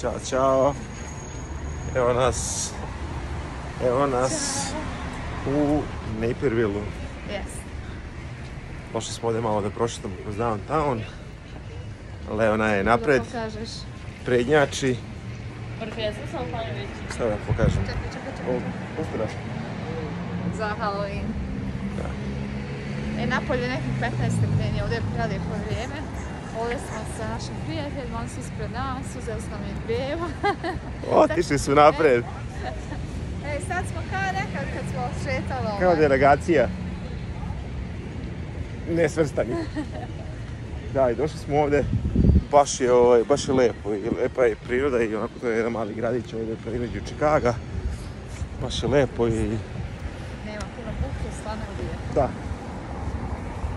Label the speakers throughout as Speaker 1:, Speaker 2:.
Speaker 1: Ćao, čao. Evo nas. Evo nas u Napervillu.
Speaker 2: Yes.
Speaker 1: Došli smo ovdje malo da prošetamo kroz downtown. Leona je napred,
Speaker 2: Da pokažeš.
Speaker 1: prednjači.
Speaker 3: Orkestra sam pa već.
Speaker 1: Šta da pokažem?
Speaker 2: Čekaj, čekaj, čekaj. Za Halloween. E, napolje nekih 15 stepeni, ovdje je prelijepo vrijeme. Ovdje smo sa našim prijateljima, oni su ispred nas, uzeli smo mi drijeva.
Speaker 1: Otišli su napred.
Speaker 2: E, sad smo kao nekad kad smo šetali
Speaker 1: Kao
Speaker 2: ovaj.
Speaker 1: delegacija. Nesvrstani. Da, i došli smo ovdje. Baš je, ovaj, baš je lijepo i lijepa je priroda i onako to je jedan mali gradić ovdje primeđu Čikaga. Baš je lijepo i
Speaker 2: Nema puno buke, stvarno je
Speaker 1: da.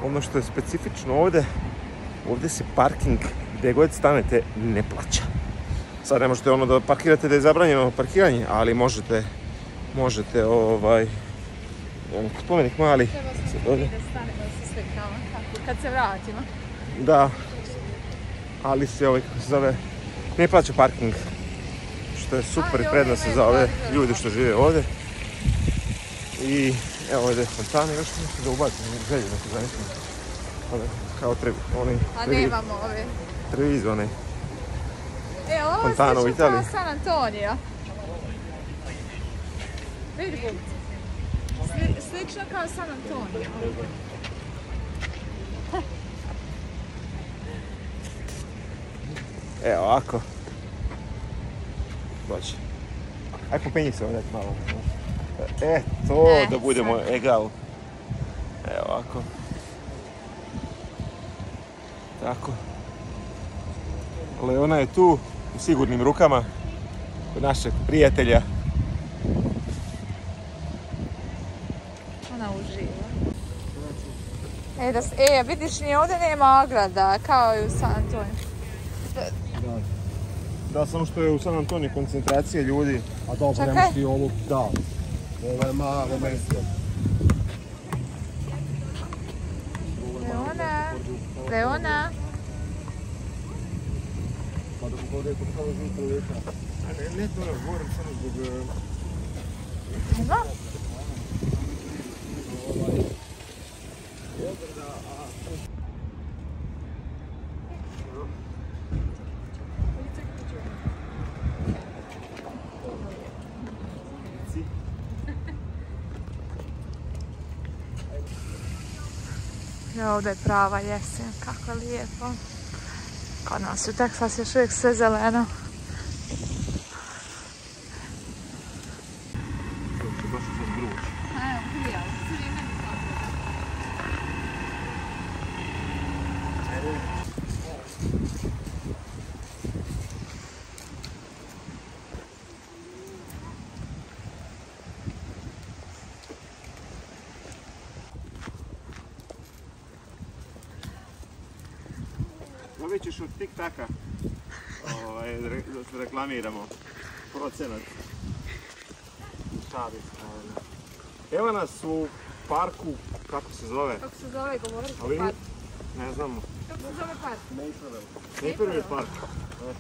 Speaker 1: Ono što je specifično ovdje, ovdje se parking gdje god stanete ne plaća. Sad ne možete ono da parkirate da je zabranjeno parkiranje, ali možete, možete ovaj, ono, spomenik mali,
Speaker 2: Treba smo
Speaker 1: ovdje.
Speaker 2: da stanemo da se slikamo, kako, kad se vratimo.
Speaker 1: Da, ali se ovaj, kako se zove, ne plaća parking. Što je super
Speaker 2: ovdje
Speaker 1: prednost za ove
Speaker 2: da.
Speaker 1: što žive ovdje. I evo ovdje je fontana, još nešto da ubacim, želju da se zamislim. Ove, kao trevi, onaj
Speaker 2: A
Speaker 1: trevi,
Speaker 2: nemamo ove.
Speaker 1: treviz, onaj.
Speaker 2: E, ovo
Speaker 1: Fontana
Speaker 2: slično kao San Antonio. Vidi. Sli, slično kao San Antonio.
Speaker 1: Evo ovako. Dođi. Aj popenji se ovdje malo. E, to da budemo
Speaker 2: sad.
Speaker 1: egal. Evo ovako. Tako. Leona je tu u sigurnim rukama kod našeg prijatelja.
Speaker 2: Ona uživa. E, da, e, vidiš, ni ovdje nema ograda, kao i u San Antonio.
Speaker 1: Da. Da, samo što je u San Antonio koncentracija ljudi.
Speaker 4: A dobro,
Speaker 2: Čekaj.
Speaker 4: nemaš ti ovu, da. Ovo je malo mjesto.
Speaker 2: Leona, Leona.
Speaker 4: Pa da pogledaj kod kao žuto lijeka.
Speaker 1: A ne, ne to, govorim samo zbog... e,
Speaker 2: Ima? Ja, ovdje je prava jesen, kako lijepo. Kod nas u Teksas još uvijek sve zeleno.
Speaker 1: Baš što zgruč. Dobit ćeš od TikTaka ovaj, re- da se reklamiramo procenat. Se, naravno. Evo nas u parku, kako se zove?
Speaker 2: Kako se zove, govori
Speaker 1: A vi,
Speaker 2: park?
Speaker 1: ne znamo,
Speaker 2: Kako se zove park?
Speaker 1: Naperville park. E.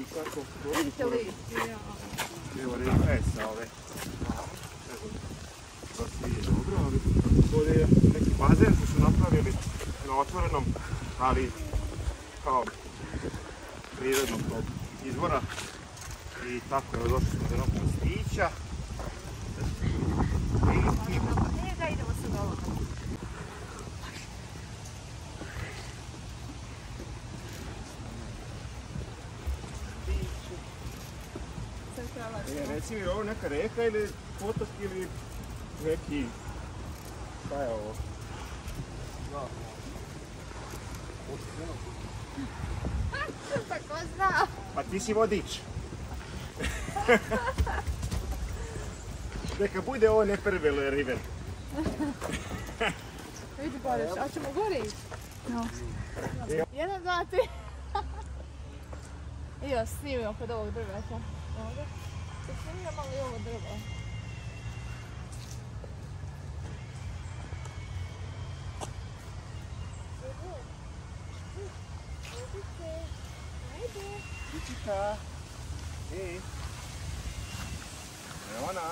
Speaker 1: I kako
Speaker 2: Vidite li?
Speaker 1: Evo je sa ove. Znam, baš nije dobro, ali ovdje je neki bazen što su napravili na otvorenom, ali kao prirodnog izvora. I tako, evo došli smo do jednog
Speaker 2: da ovo.
Speaker 1: E, reci mi, je ovo neka reka ili potok ili neki... Šta je ovo?
Speaker 2: Tako zna.
Speaker 1: Pa ti si vodič. Neka bude ovo Naperville River.
Speaker 2: Vidi Boris, a ćemo gore ići? No. Jedan, dva, tri. Evo, snimimo kod ovog drveta. Ovdje. Snimimo malo i ovo drvo. Ajde.
Speaker 1: Ličika. Ej. Evo ona.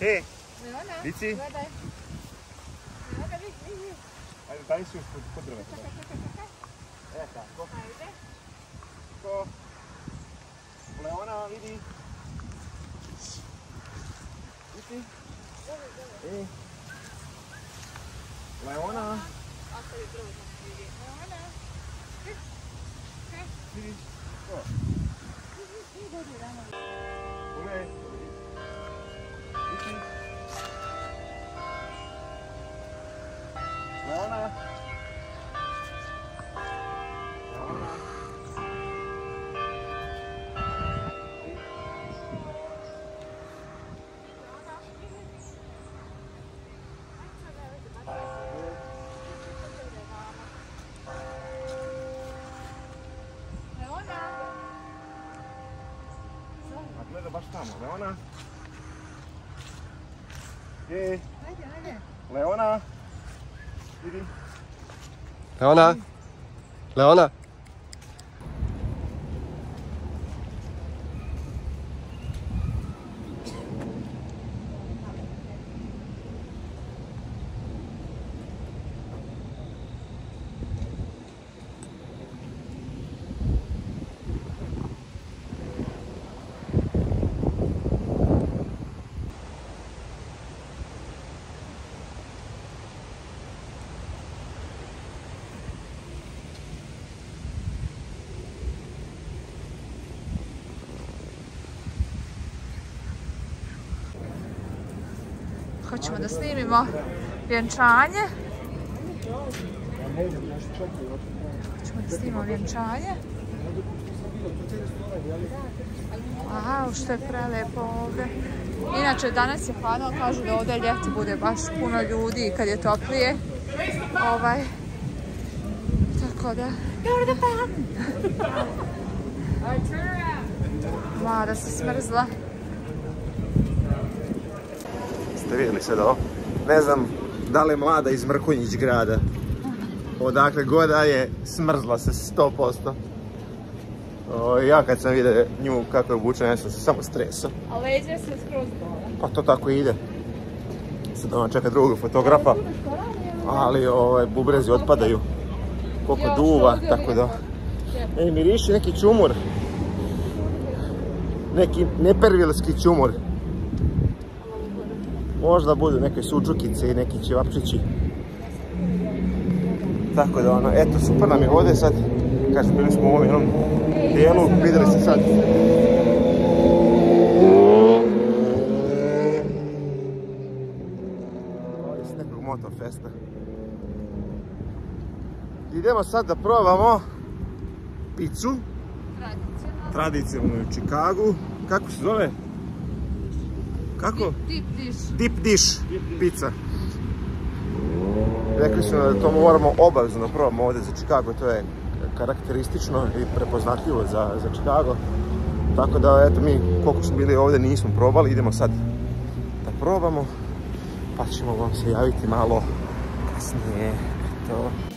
Speaker 1: Hej,
Speaker 2: Leona,
Speaker 1: Lici.
Speaker 2: gledaj. Leona, vidi, vidi.
Speaker 1: ajde daj si još pod, pod drvetom. E tako.
Speaker 2: Ajde.
Speaker 1: Ko? Leona, vidi. Vidi. Ej. Leona.
Speaker 2: Ostavi prvo da ne vidi. Leona.
Speaker 1: Vidi. Ko? Pogledaj. Vidi. Leona. Leona. A gleda baš tamo. Leona. Ej.
Speaker 2: Ajde, ajde.
Speaker 1: Leona. Vidi.
Speaker 4: Leona? Leona?
Speaker 2: Hoćemo da snimimo vjenčanje. Hoćemo da snimimo vjenčanje. Wow, što je prelepo ovdje. Inače, danas je hladno, kažu da ovdje ljeti bude baš puno ljudi i kad je toplije. Ovaj, tako da... You're the fan! Mlada se smrzla.
Speaker 1: Ste vidjeli sad ovo? Ne znam da li je mlada iz Mrkonjić grada. Odakle god da je, smrzla se 100%. O, ja kad sam vidio nju kako je obučena, ja sam se samo stresao.
Speaker 2: A leđe se skroz dole.
Speaker 1: Pa to tako ide. Sad ona čeka drugog fotografa, ali ovaj, bubrezi otpadaju. Koliko duva, tako da... Ej, miriši neki čumur. Neki nepervilski čumur. Možda budu neke sučukice i neki ćevapčići. Tako da ono, eto super nam je ovdje sad. Kažem, bili smo u ovom jednom dijelu, vidjeli ste sad. Motofesta. Idemo sad da probamo picu,
Speaker 2: Tradicionalno.
Speaker 1: tradicionalnu u Čikagu. Kako se zove? Kako?
Speaker 2: Deep dish.
Speaker 1: Deep dish pizza. Rekli su da to moramo obavezno probamo ovdje za Chicago, to je karakteristično i prepoznatljivo za, za Chicago. Tako da, eto, mi koliko smo bili ovdje nismo probali, idemo sad da probamo, pa ćemo vam se javiti malo kasnije. Eto.